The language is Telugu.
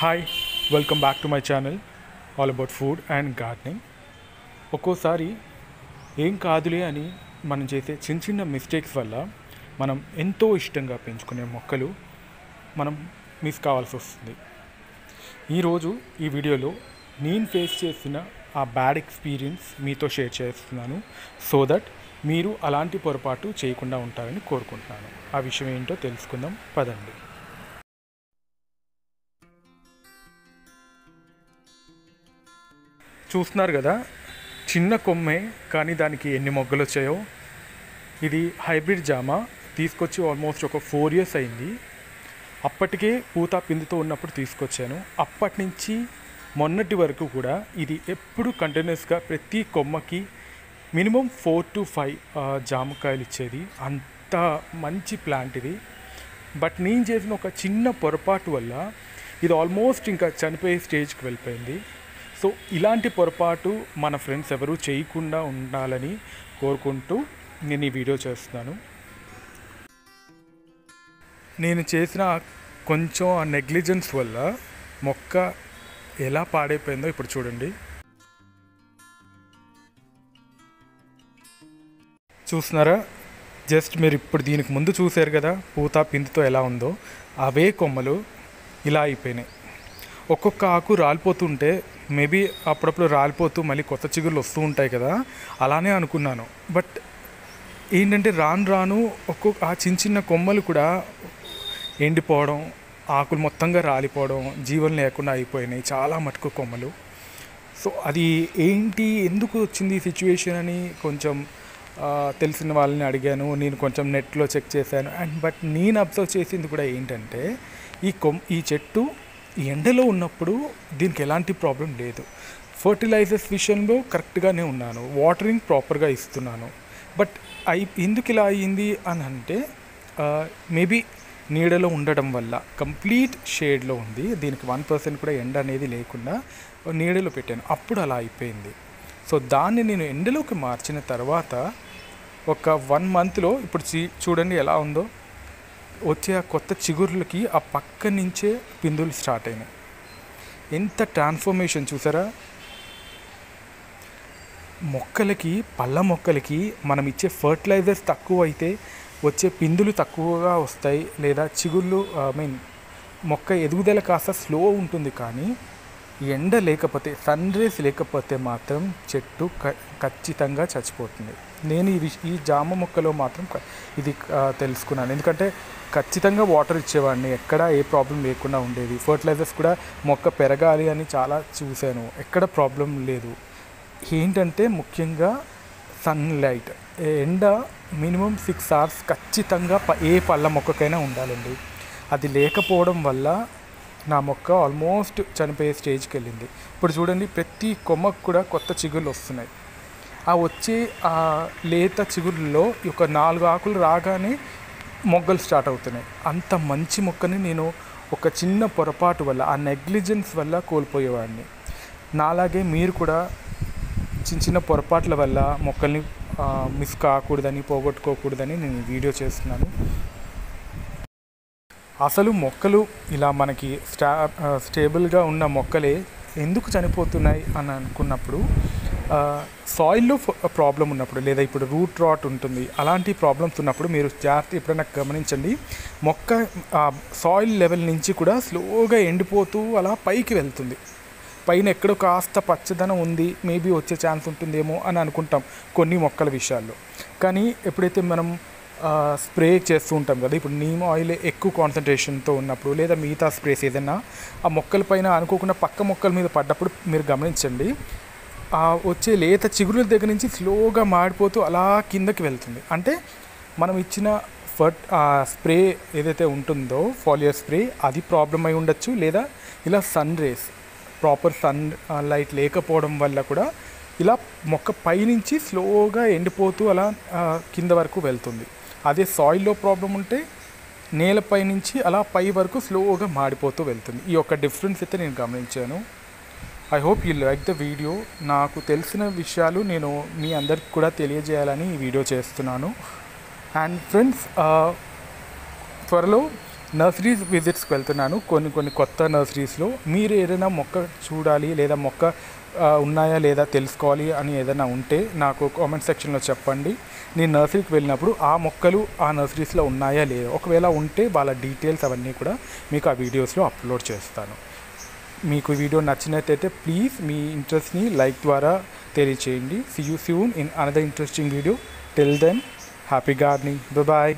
Hi welcome back to my channel all about food and gardening ఒక్కోసారి ఏం కాదులే అని మనం చేసే చిన్న చిన్న మిస్టేక్స్ వల్ల మనం ఎంతో ఇష్టంగా పెంచుకునే మొక్కలు మనం మిస్ కావాల్సి వస్తుంది. ఈరోజు ఈ వీడియోలో నేను ఫేస్ చేసిన ఆ బ్యాడ్ ఎక్స్పీరియన్స్ మీతో షేర్ చేస్తున్నాను సో దట్ మీరు అలాంటి పొరపాటు చేయకుండా ఉంటారని కోరుకుంటున్నాను. ఆ విషయం ఏంటో తెలుసుకుందాం పదండి. చూస్తున్నారు కదా చిన్న కొమ్మే కానీ దానికి ఎన్ని మొగ్గలు వచ్చాయో. ఇది హైబ్రిడ్ జామ తీసుకొచ్చి ఆల్మోస్ట్ ఒక ఫోర్ ఇయర్స్ అయింది. అప్పటికే పూత పిందుతో ఉన్నప్పుడు తీసుకొచ్చాను. అప్పటి నుంచి మొన్నటి వరకు కూడా ఇది ఎప్పుడు కంటిన్యూస్గా ప్రతి కొమ్మకి మినిమం ఫోర్ టు ఫైవ్ జామకాయలు ఇచ్చేది. అంత మంచి ప్లాంట్ ఇది. బట్ నేను చేసిన ఒక చిన్న పొరపాటు వల్ల ఇది ఆల్మోస్ట్ ఇంకా చనిపోయే స్టేజ్కి వెళ్ళిపోయింది. సో ఇలాంటి పొరపాటు మన ఫ్రెండ్స్ ఎవరూ చేయకుండా ఉండాలని కోరుకుంటూ నేను ఈ వీడియో చేస్తున్నాను. నేను చేసిన కొంచెం ఆ నెగ్లిజెన్స్ వల్ల మొక్క ఎలా పాడైపోయిందో ఇప్పుడు చూడండి. చూస్తున్నారా? జస్ట్ మీరు ఇప్పుడు దీనికి ముందు చూశారు కదా పూత పిందుతో ఎలా ఉందో. అవే కొమ్మలు ఇలా అయిపోయినాయి. ఒక్కొక్క ఆకు రాలిపోతుంటే మేబీ అప్పుడప్పుడు రాలిపోతూ మళ్ళీ కొత్త చిగుళ్ళు వస్తూ ఉంటాయి కదా. అలానే అనుకున్నాను. బట్ ఏంటంటే రాను రాను ఒక్కొక్క ఆ చిన్న చిన్న కొమ్మలు కూడా ఎండిపోవడం ఆకులు మొత్తంగా రాలిపోవడం జీవం లేకుండా అయిపోయినాయి చాలా మటుకు కొమ్మలు. సో అది ఏంటి ఎందుకు వచ్చింది ఈ సిచ్యువేషన్ అని కొంచెం తెలిసిన వాళ్ళని అడిగాను. నేను కొంచెం నెట్లో చెక్ చేశాను. అండ్ బట్ నేను అబ్జర్వ్ చేసింది కూడా ఏంటంటే ఈ కొమ్ ఈ చెట్టు ఎండలో ఉన్నప్పుడు దీనికి ఎలాంటి ప్రాబ్లం లేదు. ఫర్టిలైజర్స్ విషయంలో కరెక్ట్గానే ఉన్నాను. వాటరింగ్ ప్రాపర్గా ఇస్తున్నాను. బట్ అయి ఎందుకు ఇలా అయ్యింది అని అంటే మేబీ నీడలో ఉండడం వల్ల కంప్లీట్ షేడ్లో ఉంది. దీనికి వన్ పర్సెంట్ కూడా ఎండ అనేది లేకుండా నీడలో పెట్టాను. అప్పుడు అలా అయిపోయింది. సో దాన్ని నేను ఎండలోకి మార్చిన తర్వాత ఒక వన్ మంత్లో ఇప్పుడు చూడండి ఎలా ఉందో. వచ్చే ఆ కొత్త చిగుర్లకి ఆ పక్క నుంచే పిందులు స్టార్ట్ అయినాయి. ఎంత ట్రాన్స్ఫర్మేషన్ చూసారా? మొక్కలకి పళ్ళ మొక్కలకి మనం ఇచ్చే ఫర్టిలైజర్స్ తక్కువ అయితే వచ్చే పిందులు తక్కువగా వస్తాయి లేదా చిగుళ్ళు ఐ మీన్ మొక్క ఎదుగుదల కాస్త స్లో ఉంటుంది కానీ ఎండ లేకపోతే సన్ రేస్ లేకపోతే మాత్రం చెట్టు ఖచ్చితంగా చచ్చిపోతుంది. నేను ఈ ఈ జామ మొక్కలో మాత్రం ఇది తెలుసుకున్నాను. ఎందుకంటే ఖచ్చితంగా వాటర్ ఇచ్చేవాడిని. ఎక్కడ ఏ ప్రాబ్లం లేకుండా ఉండేది. ఫర్టిలైజర్స్ కూడా మొక్క పెరగాలి అని చాలా చూశాను. ఎక్కడ ప్రాబ్లం లేదు. ఏంటంటే ముఖ్యంగా సన్లైట్. ఎండ మినిమం సిక్స్ అవర్స్ ఖచ్చితంగా ఏ పళ్ళ మొక్కకైనా ఉండాలండి. అది లేకపోవడం వల్ల నా మొక్క ఆల్మోస్ట్ చనిపోయే స్టేజ్కి వెళ్ళింది. ఇప్పుడు చూడండి ప్రతి కొమ్మకు కూడా కొత్త చిగుళ్ళు వస్తున్నాయి. ఆ వచ్చే ఆ లేత చిగుళ్ళలో ఒక నాలుగు ఆకులు రాగానే మొగ్గలు స్టార్ట్ అవుతున్నాయి. అంత మంచి మొక్కని నేను ఒక చిన్న పొరపాటు వల్ల ఆ నెగ్లిజెన్స్ వల్ల కోల్పోయేవాడిని. నాలాగే మీరు కూడా చిన్న చిన్న పొరపాట్ల వల్ల మొక్కల్ని మిస్ కాకూడదని పోగొట్టుకోకూడదని నేను వీడియో చేస్తున్నాను. అసలు మొక్కలు ఇలా మనకి స్టా స్టేబుల్గా ఉన్న మొక్కలే ఎందుకు చనిపోతున్నాయి అని అనుకున్నప్పుడు సాయిల్లో ప్రాబ్లం ఉన్నప్పుడు లేదా ఇప్పుడు రూట్ రాట్ ఉంటుంది అలాంటి ప్రాబ్లమ్స్ ఉన్నప్పుడు మీరు జాగ్రత్త ఎప్పుడైనా గమనించండి. మొక్క సాయిల్ లెవెల్ నుంచి కూడా స్లోగా ఎండిపోతూ అలా పైకి వెళ్తుంది. పైన ఎక్కడో కాస్త పచ్చదనం ఉంది మేబీ వచ్చే ఛాన్స్ ఉంటుందేమో అని అనుకుంటాం కొన్ని మొక్కల విషయాల్లో. కానీ ఎప్పుడైతే మనం స్ప్రే చేస్తూ ఉంటాం కదా. ఇప్పుడు నీమ్ ఆయిల్ ఎక్కువ కాన్సన్ట్రేషన్తో ఉన్నప్పుడు లేదా మిగతా స్ప్రేస్ ఏదైనా ఆ మొక్కల పైన అనుకోకుండా పక్క మొక్కల మీద పడ్డప్పుడు మీరు గమనించండి. ఆ వచ్చే లేత చిగురుల దగ్గర నుంచి స్లోగా మాడిపోతూ అలా కిందకి వెళ్తుంది. అంటే మనం ఇచ్చిన ఫర్ట్ ఆ స్ప్రే ఏదైతే ఉంటుందో ఫాలియర్ స్ప్రే అది ప్రాబ్లం అయి ఉండొచ్చు లేదా ఇలా sun rays proper sun light లేకపోవడం వల్ల కూడా ఇలా మొక్క పైనుంచి స్లోగా ఎండిపోతూ అలా కింద వరకు వెళ్తుంది. అదే సాయిల్లో ప్రాబ్లం ఉంటే నేలపై నుంచి అలా పై వరకు స్లోగా మాడిపోతూ వెళ్తుంది. ఈ యొక్క డిఫరెన్స్ అయితే నేను గమనించాను. I hope you like the video నాకు తెలిసిన విషయాలు నేను మీ అందరికి కూడా తెలియజేయాలని ఈ వీడియో చేస్తున్నాను. అండ్ ఫ్రెండ్స్ uh, త్వరలో నర్సరీస్ విజిట్స్కి వెళ్తున్నాను. కొన్ని కొన్ని కొత్త నర్సరీస్లో మీరు ఏదైనా మొక్క చూడాలి లేదా మొక్క ఉన్నాయా లేదా తెలుసుకోవాలి అని ఏదైనా ఉంటే నాకు కామెంట్ సెక్షన్లో చెప్పండి. నేను నర్సరీకి వెళ్ళినప్పుడు ఆ మొక్కలు ఆ నర్సరీస్లో ఉన్నాయా లేదా? ఒకవేళ ఉంటే వాళ్ళ డీటెయిల్స్ అవన్నీ కూడా మీకు ఆ వీడియోస్లో అప్లోడ్ చేస్తాను. మీకు వీడియో నచ్చినట్టయితే ప్లీజ్ మీ ఇంట్రెస్ట్ని లైక్ ద్వారా తెలియచేయండి. See you soon in another interesting video till then happy gardening bye